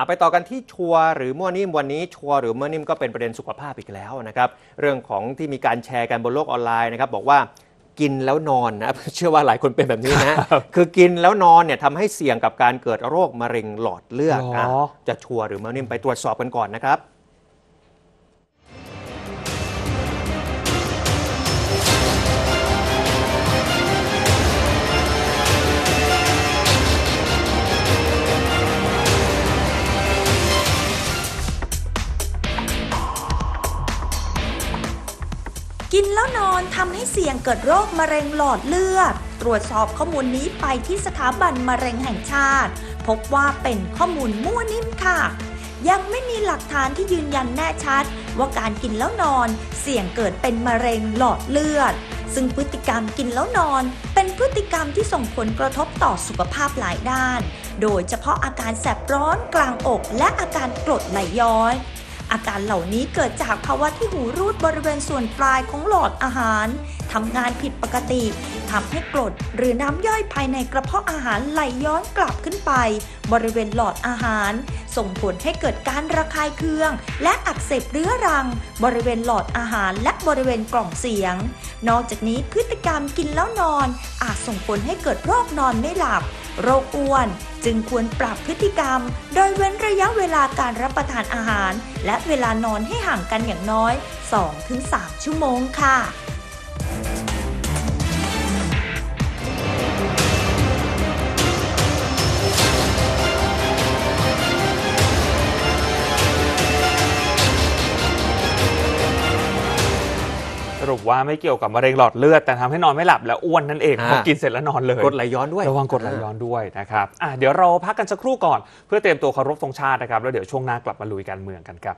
อะไปต่อกันที่ชัวร์หรือมั่วนิ่มวันนี้ชัวร์หรือมั่วนิ่มก็เป็นประเด็นสุขภาพอีกแล้วนะครับเรื่องของที่มีการแชร์กันบนโลกออนไลน์นะครับบอกว่ากินแล้วนอนนะเชื่อว่าหลายคนเป็นแบบนี้นะคือกินแล้วนอนเนี่ยทำให้เสี่ยงกับการเกิดโรคมะเร็งหลอดเลือดหรออะจะชัวร์หรือมั่วนิ่มไปตรวจสอบกันก่อนนะครับ กินแล้วนอนทำให้เสี่ยงเกิดโรคมะเร็งหลอดเลือด ตรวจสอบข้อมูลนี้ไปที่สถาบันมะเร็งแห่งชาติ พบว่าเป็นข้อมูลมั่วนิ่มค่ะ ยังไม่มีหลักฐานที่ยืนยันแน่ชัด ว่าการกินแล้วนอนเสี่ยงเกิดเป็นมะเร็งหลอดเลือด ซึ่งพฤติกรรมกินแล้วนอน เป็นพฤติกรรมที่ส่งผลกระทบต่อสุขภาพหลายด้าน โดยเฉพาะอาการแสบร้อนกลางอกและอาการกรดไหลย้อย อาการเหล่านี้เกิดจากภาวะที่หูรูดบริเวณส่วนปลายของหลอดอาหารทำงานผิดปกติ ทำให้กรดหรือน้ำย่อยภายในกระเพาะอาหารไหลย้อนกลับขึ้นไป บริเวณหลอดอาหาร ส่งผลให้เกิดการระคายเคือง และอักเสบเรื้อรัง บริเวณหลอดอาหารและบริเวณกล่องเสียง นอกจากนี้พฤติกรรมกินแล้วนอน อาจส่งผลให้เกิดโรคนอนไม่หลับ โรคอ้วน จึงควรปรับพฤติกรรม โดยเว้นระยะเวลาการรับประทานอาหาร และเวลานอนให้ห่างกันอย่างน้อย 2-3 ชั่วโมงค่ะ สรุปว่าไม่เกี่ยวกับมะเร็งหลอดเลือด แต่ทำให้นอนไม่หลับและอ้วนนั่นเองอ่าพอกินเสร็จแล้วนอนเลยกรดไหลย้อนด้วย ระวังกรดไหลย้อนด้วยนะครับอะเดี๋ยวเราพักกันสักครู่ก่อน เพื่อเตรียมตัวเคารพธงชาตินะครับแล้วเดี๋ยวช่วงหน้ากลับมาลุยการเมืองกันครับ